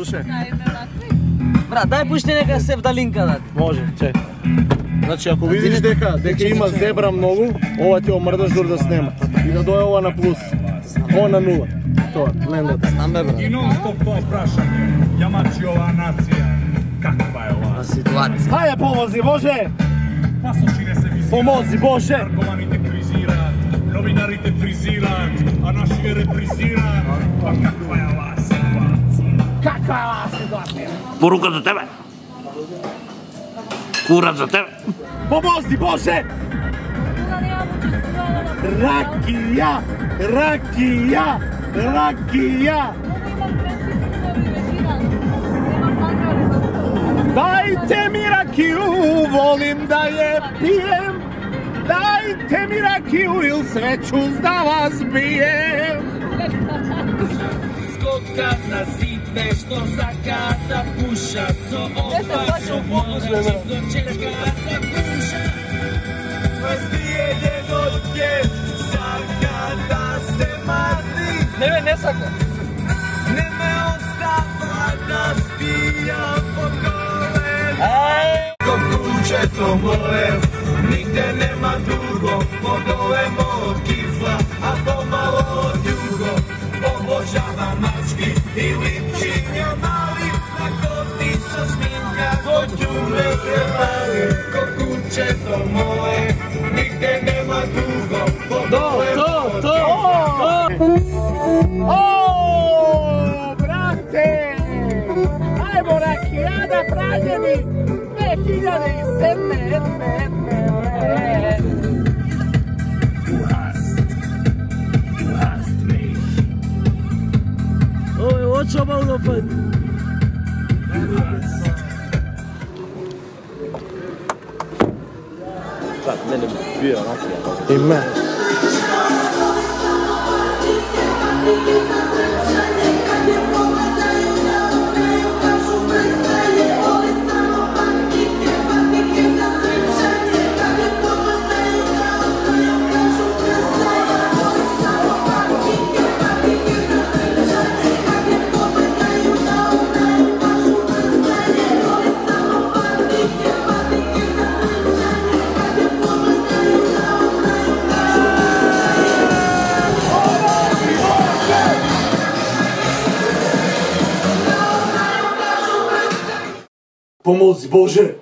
слушај. Брат, дај пушти нека се вдалинка дат. Може, че. Значи ако да, видиш дека дека има зебра многу, ова ќе омрдаш дур да снема. И да дое ова на плюс. Ова на нула. Тоа, лендата. Стам бе, брат. И нон стоп тоа прашање. Јамачи оваа нација. Каква е оваа ситуација? Па Хајде помози, Боже. Па слушај не се визираат. Помози, Боже. Наркоманите кризираат, новинарите фризираат, а нашите репризираат. Па каква е оваа je ova situacija? Poruka za tebe. Kurac za tebe. Pomozi, Bože! Rakija! Rakija! Rakija! Dajte mi rakiju, volim da je pijem. Dajte mi rakiju il sveću da vas bijem. Skoka na sitne što zakata puša Co opačno mora do čečka puša Razbije jednotke zakata se mati Ne, ne, ne sako. Ne me ostava da spijam po kolena Ko kuće to more mački I lipčinja mali Na koti sa šminka Ko đubre se mali Ko kuće to more Nigde nema dugo Pogolemo od kifla O, brate! Ajmo rakijada praljeni! 2007. očo malo opet. Tak, mene bi bio rakija. I me. Pomozi Bože!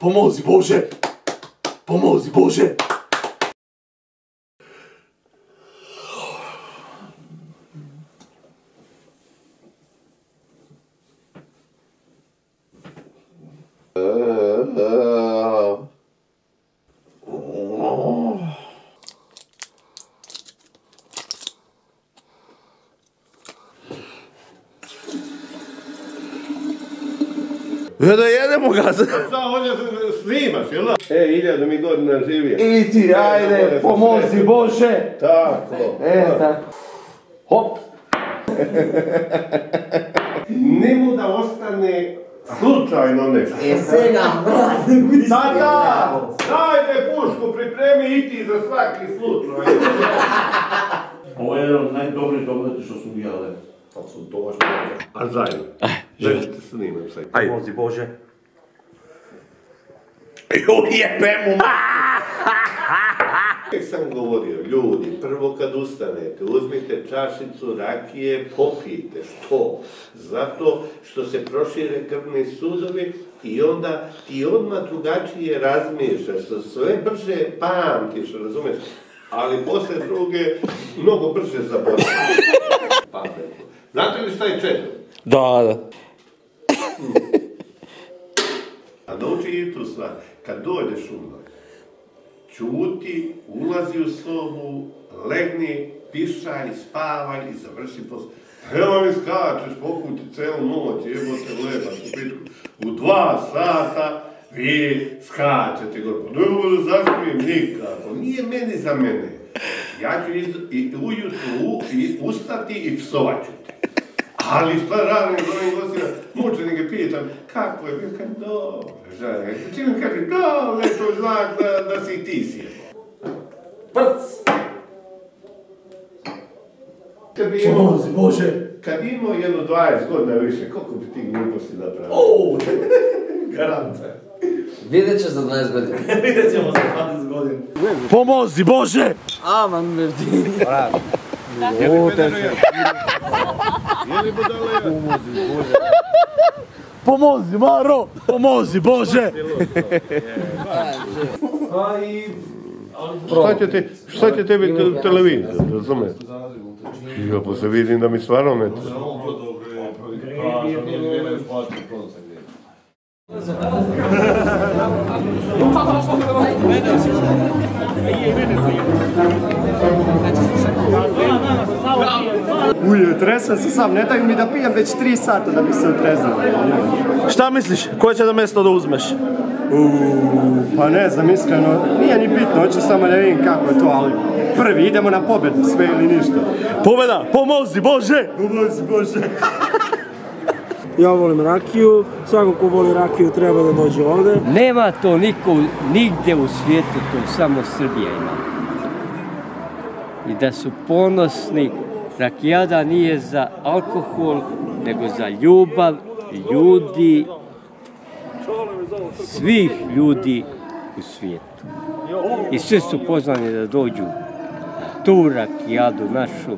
Pomozi Bože! Pomozi Bože! Ja da jedemo ga sad. Sad ovdje snimaš, jel da? E, hiljadu mi godina živije. I ti, ajde, pomozi Bože! Tako. E, tako. Hop! Nemo da ostane slučajno nešto. E, sega, brate, Tata! Dajde pušku, pripremi i ti za svaki slučaj. Ovo je jedan od najdobrijih obleti što su bijale. Pa su to baš A zajedno. Te snimam. Ajde. Pomozi Bože! Ujebe mu Uvijek sam govorio, ljudi, prvo kad ustanete, uzmite čašicu rakije, popijte. Što? Zato što se prošire krvni sudovi i onda ti odmah drugačije razmišljaš, što sve brže pamtiš, razumiješ? Ali poslije druge, mnogo brže zaboraviš. Znate li šta je čedo? Da, da. A nauči i tu stvar. Kad dođeš u noć, čuti, ulazi u sobu, legni, pišaj, spavaj i završi posao. Evo mi skačeš po kući celu noć, jebote lebaš u pičku. U dva sata vi skačete gore. Pa ne zaspijem nikako. Nije meni za mene. Ja ću iz, i ujutru i ustati i psovat ću te. Ali šta radim za ovim gostima? Mučenike pitam, kako je? Ja kažem, dobro, žene. Čim mi kaže, dobro, to je znak da, da si ti sjebao. Prc! Tebi Pomozi Bože! kad bi imao jedno 20 godina više, koliko bi ti gluposti napravio? Garant. Vidjet će za 20 godina. Vidjet ćemo za 20 godina. Pomozi Bože! Aman Pomozi Maro! Pomozi Bože! Šta će, ti, šta će tebi te, televizija, razumiješ? Ja pa se vidim da mi stvarno ne treba. Uje, tresam se sam, ne daju mi da pijem već 3 sata da bi se utrezao. Šta misliš? Koje će da mjesto da uzmeš? Pa ne znam, iskreno, nije ni bitno, hoću samo da vidim kako je to, ali prvi, idemo na pobedu, sve ili ništa. Pobjeda! Pomozi Bože! Pomozi Bože. Ja volim rakiju, svako ko voli rakiju treba da dođe ovde. Nema to niko, nigdje u svijetu, to samo Srbija ima. I da su ponosni, rakijada nije za alkohol, nego za ljubav ljudi, svih ljudi u svijetu. I svi su pozvani da dođu na tu rakijadu našu.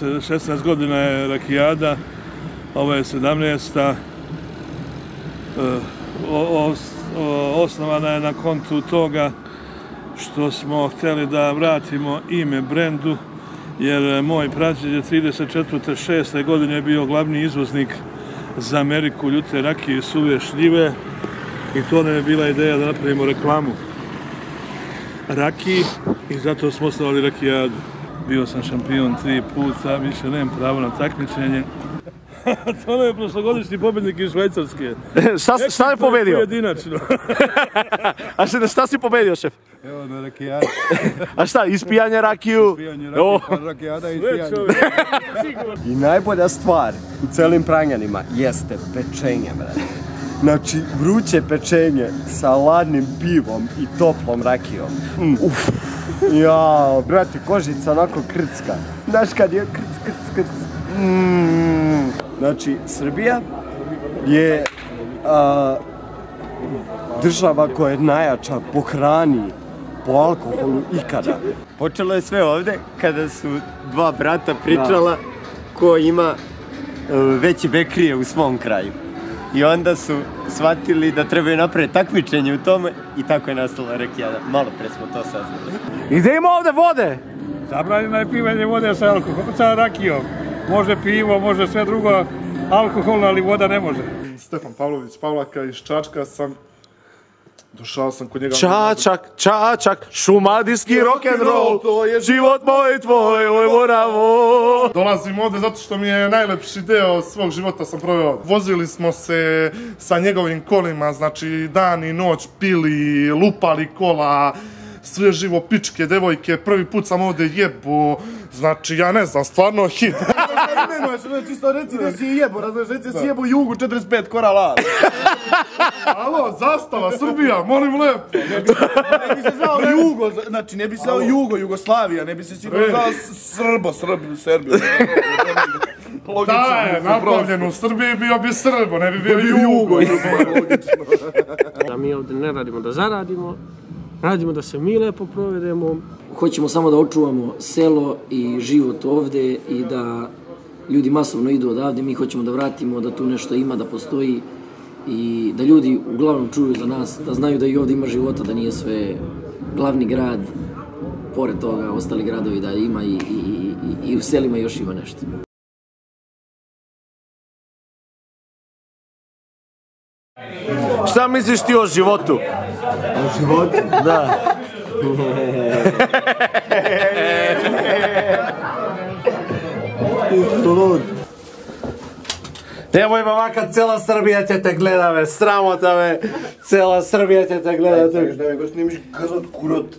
16 godina je Rakijada, ovo je 17. E, osnovana je na kontu toga što smo htjeli da vratimo ime brendu, jer moj prađe je 34. 6. godine bio glavni izvoznik za Ameriku ljute rakije i suve šljive i to nam je bila ideja da napravimo reklamu rakiji i zato smo osnovali rakijadu. Bio sam šampion tri puta, više nemam pravo na takmičenje. to je prošlogodišnji pobjednik iz Švajcarske. šta, šta je pobedio? Pojedinačno. A šta, šta si pobedio, šef? Evo na rakijada. A šta, ispijanje rakiju? O, rakijada i Sve čovjek. I najbolja stvar u celim pranjanima jeste pečenje, brate. Znači, vruće pečenje sa ladnim pivom i toplom rakijom. Mm. Uf. Ja, brate, kožica onako krcka. Znaš kad je krc, krc, krc. Mm. Znači, Srbija je a, država koja je najjača po hrani, po alkoholu ikada. Počelo je sve ovde kada su dva brata pričala ko ima veće bekrije u svom kraju. I onda su shvatili da trebaju napraviti takmičenje u tome i tako je nastala rakijada. Malo pre smo to saznali. I gde ima ovde vode? Zabranjeno je pivanje vode sa alkoholom, sa rakijom. Može pivo, može sve drugo, alkoholno, ali voda ne može. Stefan Pavlović Pavlaka iz Čačka sam. Došao sam kod njega. Čačak, čačak, šumadijski rock'n'roll, to je život moj i tvoj, oj moravo. Dolazim ovdje zato što mi je najlepši deo svog života sam proveo. Vozili smo se sa njegovim kolima, znači dan i noć pili, lupali kola, sve živo pičke, devojke, prvi put sam ovdje jebo, znači ja ne znam, stvarno hit. Nemaš, čisto reci da si je jebo, razumiješ, reci da si jebo jugu 45 korala. Alo, zastava, Srbija, molim lepo. Ne bi se zvao Jugo, znači ne bi se zvao Jugo, Jugoslavija, ne bi se sigurno zvao Srbo, Srbiju, Serbiju. Da je napravljen u Srbiji, bio bi Srbo, ne bi bio Jugo. Da mi ovdje ne radimo da zaradimo, radimo da se mi lepo provedemo. Hoćemo samo da očuvamo selo i život ovde i da ljudi masovno idu odavde, mi hoćemo da vratimo da tu nešto ima, da postoji i da ljudi uglavnom čuju za nas, da znaju da i ovde ima života, da nije sve glavni grad, pored toga ostali gradovi da ima i, i, i, i u selima još ima nešto. Šta misliš ti o životu? O životu? Da. Немој има вака цела Србија ќе те гледа бе, срамота бе. Цела Србија ќе те гледа тука. Да ми го снимиш грзот курот.